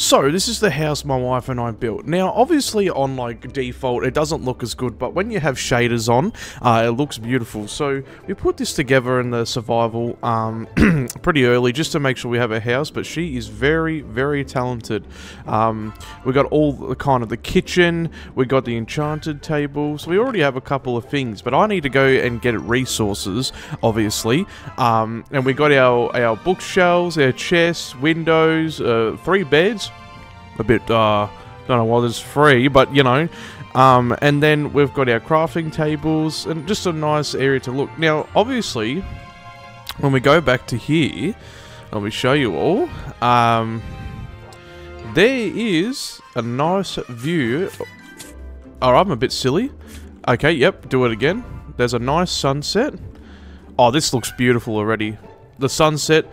So, this is the house my wife and I built. Now, obviously on like default, it doesn't look as good, but when you have shaders on, uh, it looks beautiful. So, we put this together in the survival um, pretty early just to make sure we have a house, but she is very, very talented. Um, we got all the kind of the kitchen, we got the enchanted table, so we already have a couple of things, but I need to go and get resources, obviously. Um, and we got our, our bookshelves, our chests, windows, uh, three beds, a bit, uh, don't know why this free, but you know. Um, and then we've got our crafting tables and just a nice area to look. Now, obviously, when we go back to here, let me show you all. Um, there is a nice view. Oh, I'm a bit silly. Okay, yep, do it again. There's a nice sunset. Oh, this looks beautiful already. The sunset,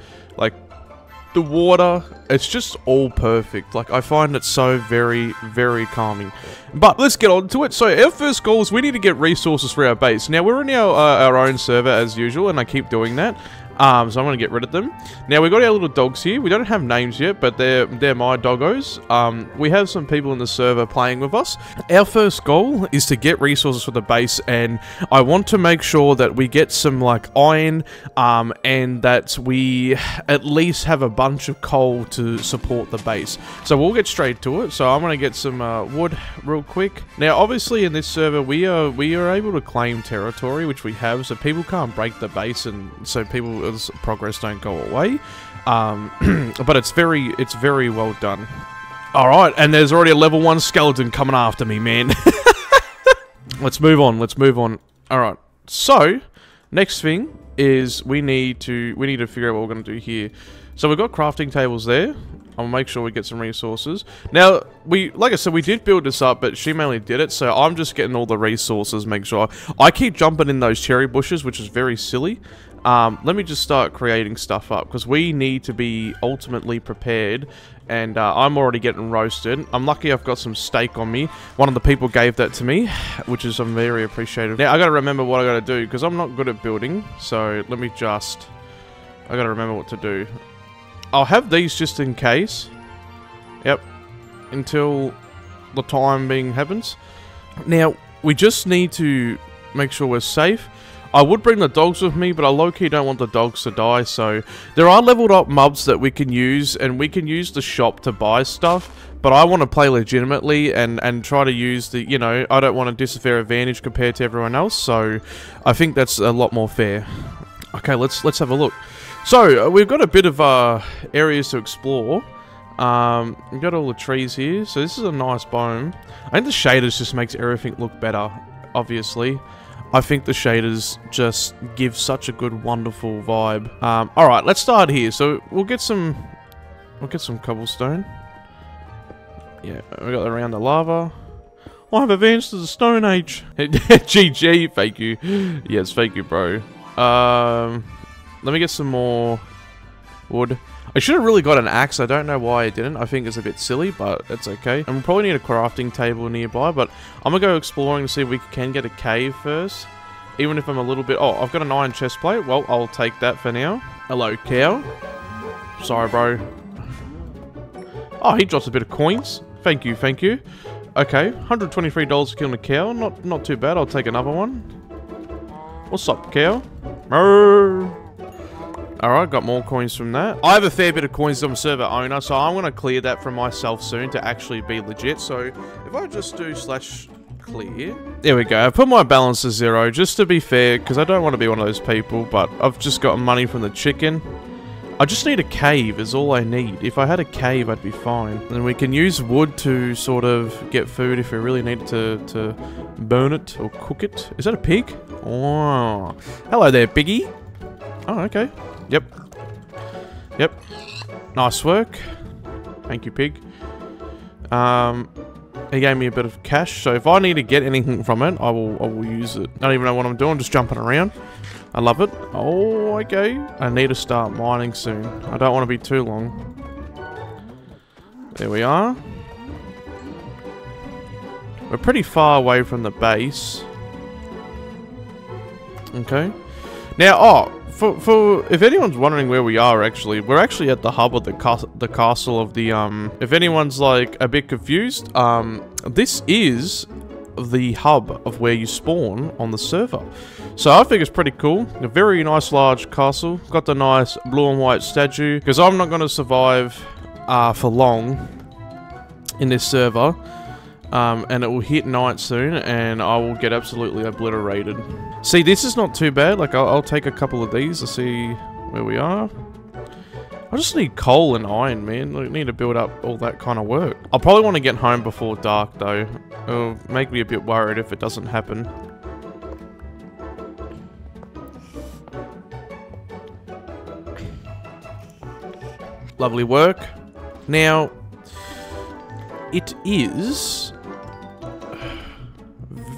the water, it's just all perfect. Like, I find it so very, very calming. But let's get on to it. So, our first goal is we need to get resources for our base. Now, we're in our, uh, our own server as usual, and I keep doing that. Um, so I'm going to get rid of them. Now, we've got our little dogs here. We don't have names yet, but they're, they're my doggos. Um, we have some people in the server playing with us. Our first goal is to get resources for the base, and I want to make sure that we get some, like, iron, um, and that we at least have a bunch of coal to support the base. So we'll get straight to it. So I'm going to get some uh, wood real quick. Now, obviously, in this server, we are, we are able to claim territory, which we have, so people can't break the base, and so people progress don't go away. Um, but it's very, it's very well done. All right, and there's already a level one skeleton coming after me, man. let's move on. Let's move on. All right. So, next thing is we need to we need to figure out what we're going to do here. So we've got crafting tables there. I'll make sure we get some resources. Now, we, like I said, we did build this up, but she mainly did it, so I'm just getting all the resources, make sure. I keep jumping in those cherry bushes, which is very silly. Um, let me just start creating stuff up, because we need to be ultimately prepared, and uh, I'm already getting roasted. I'm lucky I've got some steak on me. One of the people gave that to me, which is I'm very appreciative. Now, I gotta remember what I gotta do, because I'm not good at building, so let me just... I gotta remember what to do. I'll have these just in case. Yep. Until the time being happens. Now, we just need to make sure we're safe. I would bring the dogs with me, but I low-key don't want the dogs to die, so... There are leveled up mobs that we can use, and we can use the shop to buy stuff, but I want to play legitimately and, and try to use the, you know, I don't want a disadvantage advantage compared to everyone else, so I think that's a lot more fair. Okay, let's let's have a look. So, uh, we've got a bit of uh, areas to explore. Um, we've got all the trees here, so this is a nice biome. I think the shaders just makes everything look better, obviously. I think the shaders just give such a good, wonderful vibe. Um, Alright, let's start here. So, we'll get some... We'll get some cobblestone. Yeah, we got around the lava. I have advanced to the Stone Age. GG, thank you. Yes, thank you, bro. Um... Let me get some more wood. I should have really got an axe. I don't know why I didn't. I think it's a bit silly, but it's okay. And we probably need a crafting table nearby, but I'm going to go exploring to see if we can get a cave first. Even if I'm a little bit... Oh, I've got an iron chest plate. Well, I'll take that for now. Hello, cow. Sorry, bro. Oh, he drops a bit of coins. Thank you, thank you. Okay, $123 for killing a cow. Not not too bad. I'll take another one. What's up, cow? Alright, got more coins from that. I have a fair bit of coins I'm server owner, so I'm going to clear that from myself soon to actually be legit. So if I just do slash clear. There we go. I put my balance to zero just to be fair because I don't want to be one of those people, but I've just got money from the chicken. I just need a cave is all I need. If I had a cave, I'd be fine. And we can use wood to sort of get food if we really need to, to burn it or cook it. Is that a pig? Oh. Hello there, piggy. Oh, okay. Yep. Yep. Nice work. Thank you, pig. Um, he gave me a bit of cash, so if I need to get anything from it, I will I will use it. I don't even know what I'm doing, just jumping around. I love it. Oh, okay. I need to start mining soon. I don't want to be too long. There we are. We're pretty far away from the base. Okay. Now, oh, for, for if anyone's wondering where we are actually, we're actually at the hub of the castle, the castle of the um. If anyone's like a bit confused, um, this is the hub of where you spawn on the server. So I think it's pretty cool. A very nice large castle. Got the nice blue and white statue. Because I'm not going to survive uh, for long in this server. Um, and it will hit night soon and I will get absolutely obliterated. See, this is not too bad. Like, I'll, I'll take a couple of these to see where we are. I just need coal and iron, man. I need to build up all that kind of work. I'll probably want to get home before dark, though. It'll make me a bit worried if it doesn't happen. Lovely work. Now, it is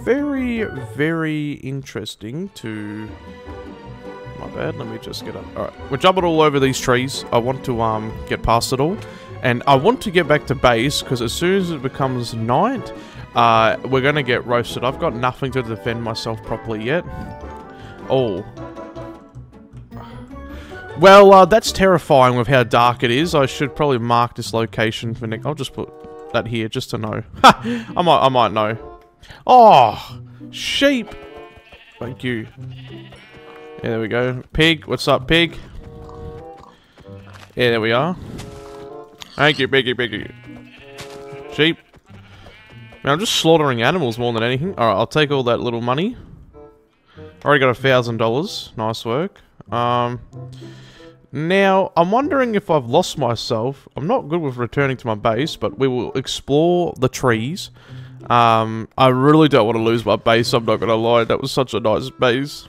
very, very interesting to my bad. Let me just get up. Alright, we're jumping all over these trees. I want to um get past it all. And I want to get back to base, because as soon as it becomes night, uh, we're going to get roasted. I've got nothing to defend myself properly yet. Oh. Well, uh, that's terrifying with how dark it is. I should probably mark this location for Nick. I'll just put that here just to know. I might, I might know. Oh, sheep. Thank you. Yeah, there we go. Pig, what's up, pig? Yeah, there we are. Thank you, piggy, piggy. Sheep. Man, I'm just slaughtering animals more than anything. Alright, I'll take all that little money. I already got a thousand dollars. Nice work. Um, now, I'm wondering if I've lost myself. I'm not good with returning to my base, but we will explore the trees. Um, I really don't want to lose my base, I'm not going to lie. That was such a nice base.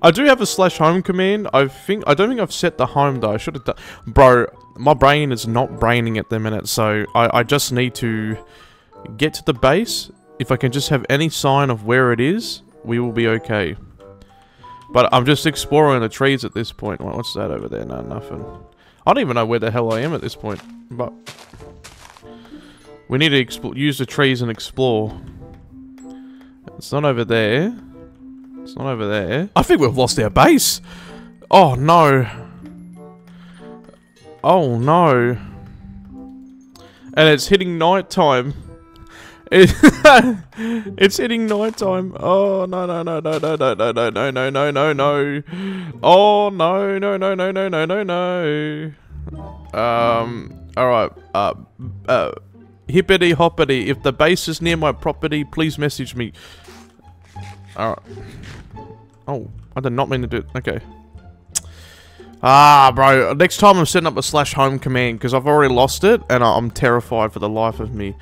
I do have a slash home command. I think I don't think I've set the home though. I should have done. Bro, my brain is not braining at the minute, so I, I just need to get to the base. If I can just have any sign of where it is, we will be okay. But I'm just exploring the trees at this point. What's that over there? No, nothing. I don't even know where the hell I am at this point. But we need to use the trees and explore. It's not over there. It's not over there. I think we've lost our base. Oh, no. Oh, no. And it's hitting night time. It it's hitting night time. Oh, no, no, no, no, no, no, no, no, no, no, no, no, no. Oh, no, no, no, no, no, no, no, no. Um, alright. Uh, uh, hippity hoppity. If the base is near my property, please message me. Alright. Oh, I did not mean to do it. Okay. Ah, bro. Next time I'm setting up a slash home command because I've already lost it and I'm terrified for the life of me.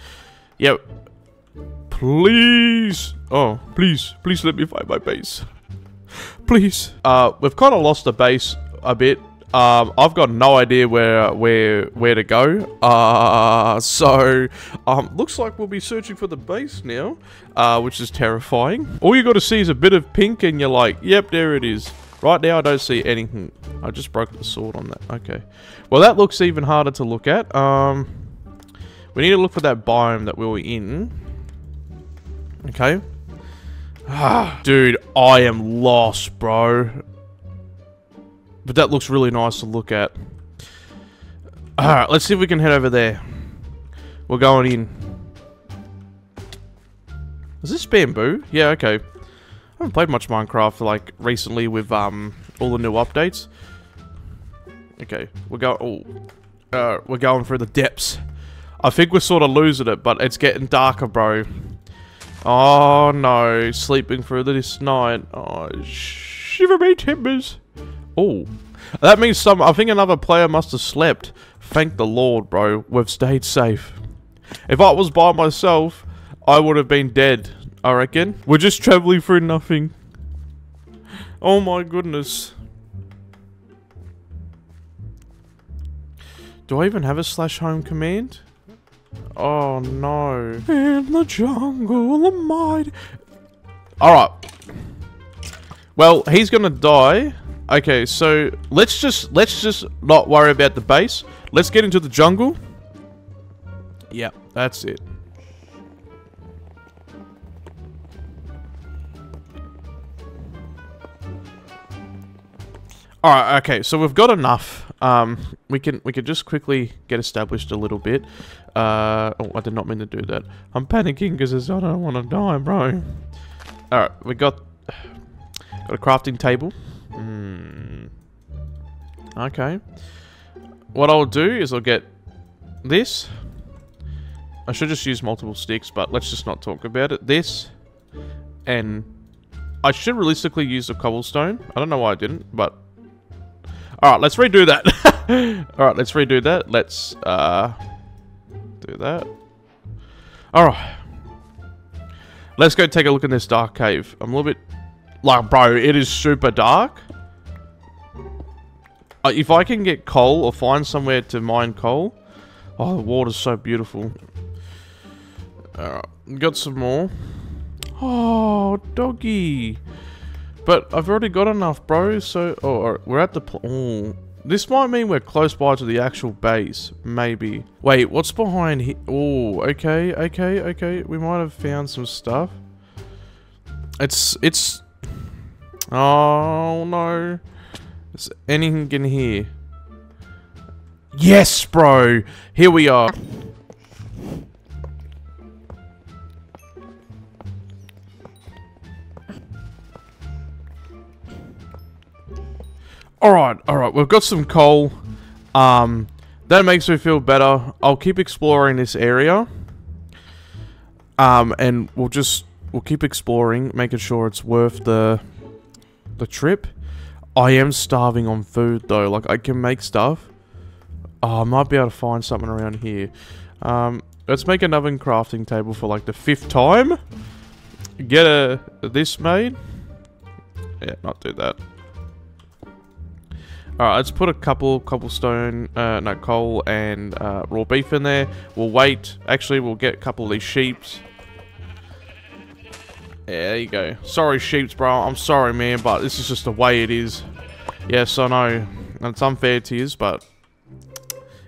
Yep. Please. Oh, please. Please let me find my base. Please. Uh, we've kind of lost the base a bit um, I've got no idea where where where to go. Uh, so um, looks like we'll be searching for the base now, uh, which is terrifying. All you got to see is a bit of pink, and you're like, "Yep, there it is." Right now, I don't see anything. I just broke the sword on that. Okay. Well, that looks even harder to look at. Um, we need to look for that biome that we were in. Okay. Dude, I am lost, bro. But that looks really nice to look at. Alright, let's see if we can head over there. We're going in. Is this bamboo? Yeah, okay. I haven't played much Minecraft like recently with um all the new updates. Okay, we're going. Oh, uh, we're going through the depths. I think we're sort of losing it, but it's getting darker, bro. Oh no, sleeping through this night. Oh, shiver me timbers. Oh. That means some- I think another player must have slept. Thank the Lord, bro. We've stayed safe. If I was by myself, I would have been dead, I reckon. We're just traveling through nothing. Oh my goodness. Do I even have a slash home command? Oh no. In the jungle, the mighty... Alright. Well, he's gonna die. Okay, so let's just let's just not worry about the base. Let's get into the jungle. Yeah, that's it. All right, okay. So we've got enough. Um, we can we can just quickly get established a little bit. Uh, oh, I did not mean to do that. I'm panicking because I don't want to die, bro. All right, we got got a crafting table. Hmm. Okay. What I'll do is I'll get this. I should just use multiple sticks, but let's just not talk about it. This and I should realistically use the cobblestone. I don't know why I didn't, but Alright, let's redo that. Alright, let's redo that. Let's, uh, do that. Alright. Let's go take a look in this dark cave. I'm a little bit... Like, bro, it is super dark. Uh, if I can get coal or find somewhere to mine coal... Oh, the water's so beautiful. Alright, got some more. Oh, doggy. But I've already got enough, bro, so... Oh, we're at the... Oh, this might mean we're close by to the actual base. Maybe. Wait, what's behind here? Oh, okay, okay, okay. We might have found some stuff. It's... It's... Oh, no. Is anything in here? Yes, bro! Here we are. Alright, alright, we've got some coal. Um, that makes me feel better. I'll keep exploring this area. Um, and we'll just, we'll keep exploring, making sure it's worth the, the trip. I am starving on food though, like I can make stuff. Oh, I might be able to find something around here. Um, let's make another crafting table for like the fifth time. Get a, this made. Yeah, not do that. Alright, let's put a couple cobblestone, uh, no, coal and uh, raw beef in there. We'll wait. Actually, we'll get a couple of these sheeps. Yeah, there you go. Sorry, sheeps, bro. I'm sorry, man, but this is just the way it is. Yes, I know. And it's unfair to you, but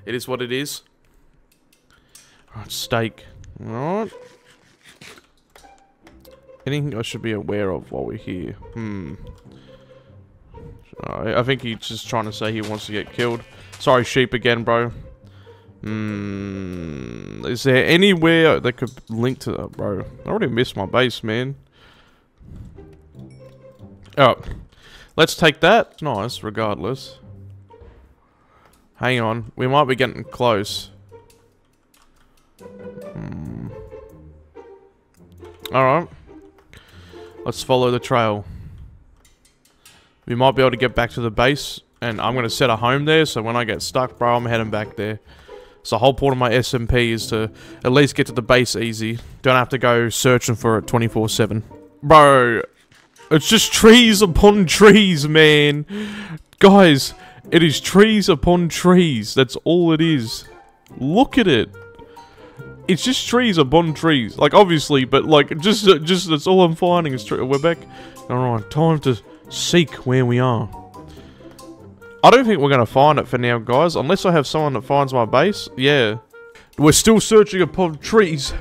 it is what it is. Alright, steak. Alright. Anything I should be aware of while we're here? Hmm. Uh, I think he's just trying to say he wants to get killed. Sorry, sheep again, bro. Hmm. Is there anywhere that could link to that, bro? I already missed my base, man. Oh. Let's take that. Nice, regardless. Hang on. We might be getting close. Hmm. Alright. Let's follow the trail. We might be able to get back to the base, and I'm going to set a home there, so when I get stuck, bro, I'm heading back there. So the whole point of my SMP is to at least get to the base easy. Don't have to go searching for it 24-7. Bro, it's just trees upon trees, man. Guys, it is trees upon trees. That's all it is. Look at it. It's just trees upon trees. Like, obviously, but, like, just, just that's all I'm finding is We're back. Alright, time to seek where we are. I don't think we're going to find it for now, guys. Unless I have someone that finds my base. Yeah. We're still searching upon trees.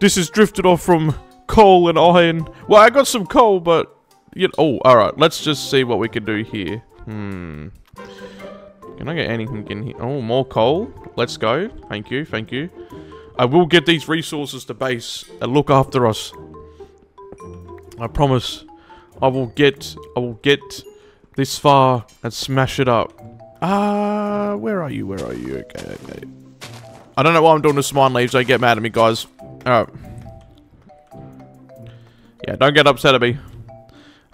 This has drifted off from coal and iron. Well, I got some coal, but... You know, oh, alright. Let's just see what we can do here. Hmm. Can I get anything in here? Oh, more coal. Let's go. Thank you, thank you. I will get these resources to base and look after us. I promise. I will get, I will get this far and smash it up. Ah, uh, where are you? Where are you? Okay, okay. I don't know why I'm doing this mine leaves. Don't get mad at me, guys. Alright. Yeah, don't get upset at me.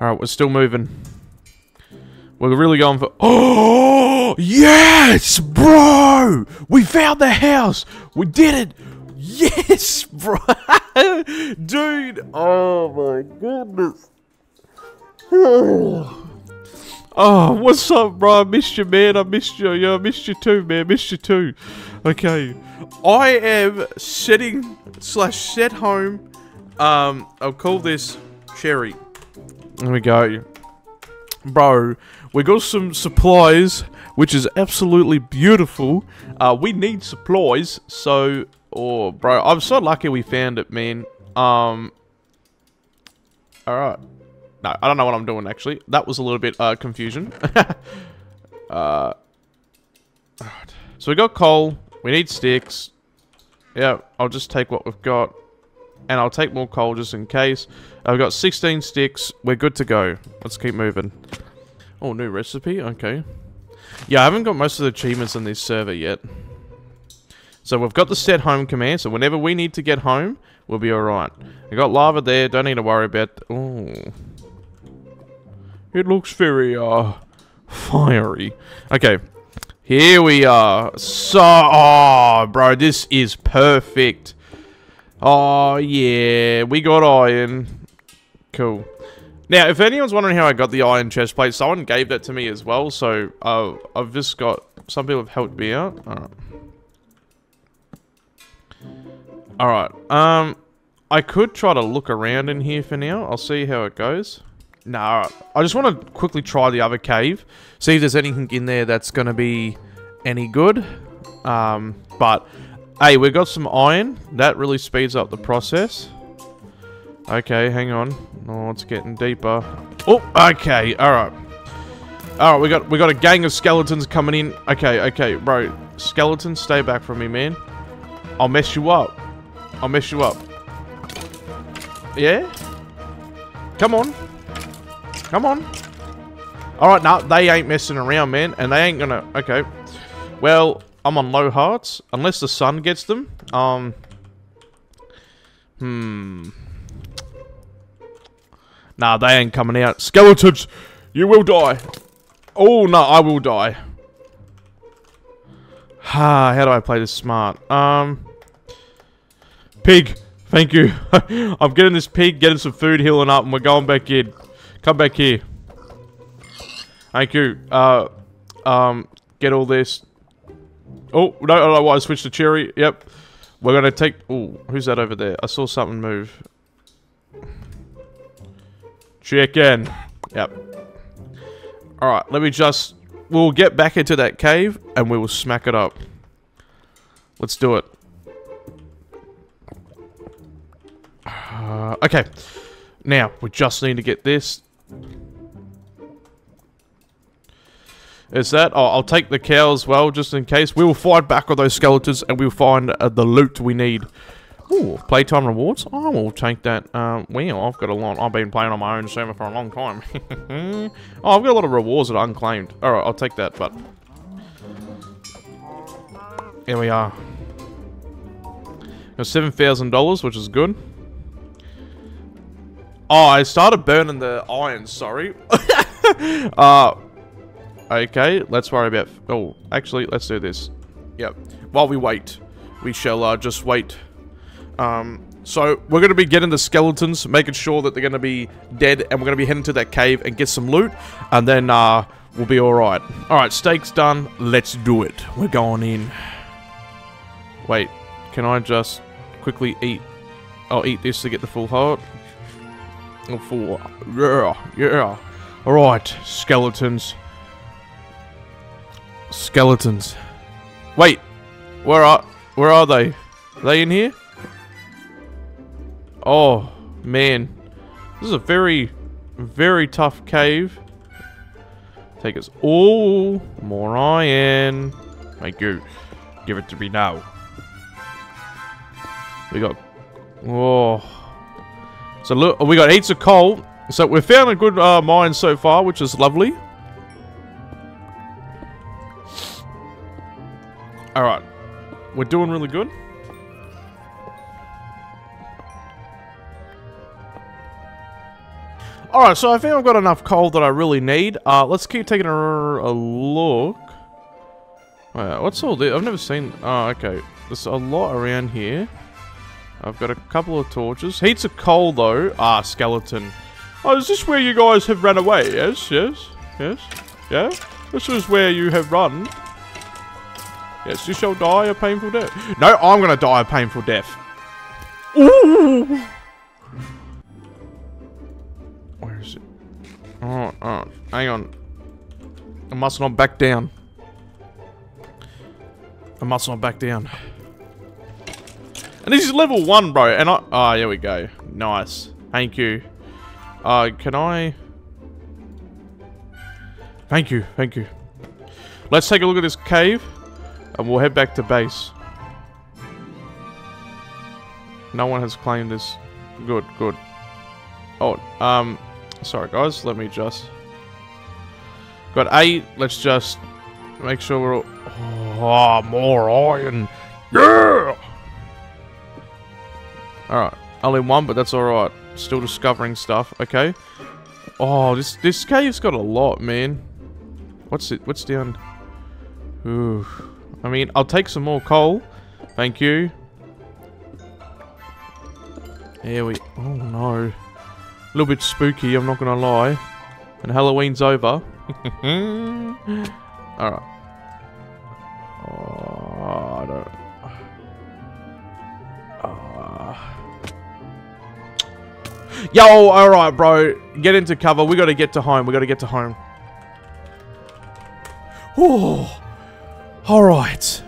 Alright, we're still moving. We're really going for... Oh, yes, bro! We found the house! We did it! Yes, bro! Dude! Oh, my goodness. oh, what's up, bro? I missed you, man. I missed you. Yeah, I missed you too, man. Missed you too. Okay. I am setting slash set home. Um, I'll call this Cherry. There we go. Bro, we got some supplies, which is absolutely beautiful. Uh, we need supplies, so... Oh, bro, I'm so lucky we found it, man. Um... Alright. No, I don't know what I'm doing, actually. That was a little bit, uh, confusion. uh... So we got coal. We need sticks. Yeah, I'll just take what we've got. And I'll take more coal just in case. I've got 16 sticks. We're good to go. Let's keep moving. Oh, new recipe? Okay. Yeah, I haven't got most of the achievements on this server yet. So we've got the set home command, so whenever we need to get home, we'll be alright. We got lava there, don't need to worry about... Oh. It looks very, uh, fiery. Okay, here we are. So, oh, bro, this is perfect. Oh, yeah, we got iron. Cool. Now, if anyone's wondering how I got the iron chest plate, someone gave that to me as well, so uh, I've just got... Some people have helped me out. Alright. Alright, um... I could try to look around in here for now. I'll see how it goes. Nah, I just want to quickly try the other cave. See if there's anything in there that's going to be any good. Um, but, hey, we've got some iron. That really speeds up the process. Okay, hang on. Oh, it's getting deeper. Oh, okay, alright. Alright, we got we got a gang of skeletons coming in. Okay, okay, bro. Skeletons, stay back from me, man. I'll mess you up. I'll mess you up. Yeah? Come on. Come on. Alright, no, they ain't messing around, man. And they ain't gonna... Okay. Well, I'm on low hearts. Unless the sun gets them. Um... Hmm... Nah, they ain't coming out. Skeletons! You will die. Oh, no, I will die. Ah, how do I play this smart? Um... Pig! Thank you. I'm getting this pig, getting some food, healing up, and we're going back in. Come back here. Thank you. Uh, um, get all this. Oh, no, no, I switched to cherry. Yep. We're gonna take... Oh, who's that over there? I saw something move. Chicken. Yep. Alright, let me just... We'll get back into that cave, and we will smack it up. Let's do it. Uh, okay. Now, we just need to get this. Is that? Oh, I'll take the cow as well, just in case. We will fight back on those skeletons, and we'll find uh, the loot we need. Ooh, playtime rewards? I will take that. Um, well, I've got a lot. I've been playing on my own server for a long time. oh, I've got a lot of rewards that are unclaimed. Alright, I'll take that, but... Here we are. Got $7,000, which is good. Oh, I started burning the iron, sorry. uh, okay, let's worry about... Oh, actually, let's do this. Yep. While we wait, we shall uh, just wait. Um, so, we're going to be getting the skeletons, making sure that they're going to be dead, and we're going to be heading to that cave and get some loot, and then uh, we'll be alright. Alright, steak's done. Let's do it. We're going in. Wait, can I just quickly eat... I'll eat this to get the full heart. Four. Yeah, yeah. Alright, skeletons. Skeletons. Wait, where are where are they? Are they in here? Oh, man. This is a very, very tough cave. Take us. Oh, more iron. Thank you. Give it to me now. We got... Oh... So look, we got heaps of coal. So we've found a good uh, mine so far, which is lovely. Alright. We're doing really good. Alright, so I think I've got enough coal that I really need. Uh, let's keep taking a, a look. what's all this? I've never seen... Oh, okay. There's a lot around here. I've got a couple of torches. Heats of coal, though. Ah, skeleton. Oh, is this where you guys have run away? Yes, yes, yes. Yeah? This is where you have run. Yes, you shall die a painful death. No, I'm gonna die a painful death. Ooh! Where is it? Oh, oh, hang on. I must not back down. I must not back down. And this is level 1, bro. And I... Oh, here we go. Nice. Thank you. Uh, can I... Thank you, thank you. Let's take a look at this cave, and we'll head back to base. No one has claimed this. Good, good. Oh, um, sorry guys, let me just... Got eight, let's just make sure we're all... Oh, more iron! Yeah! Alright, only one, but that's alright. Still discovering stuff, okay. Oh, this this cave's got a lot, man. What's it, what's down... Ooh. I mean, I'll take some more coal. Thank you. Here we... Oh, no. A little bit spooky, I'm not gonna lie. And Halloween's over. Alright. Oh, I don't... Ah. Yo, alright, bro. Get into cover. We gotta get to home. We gotta get to home. Oh. Alright.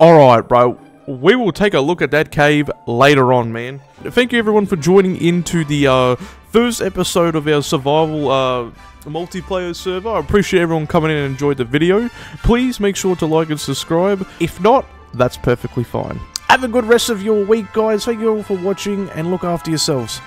Alright, bro. We will take a look at that cave later on, man. Thank you, everyone, for joining into the uh, first episode of our survival uh, multiplayer server. I appreciate everyone coming in and enjoyed the video. Please make sure to like and subscribe. If not, that's perfectly fine. Have a good rest of your week, guys. Thank you all for watching, and look after yourselves.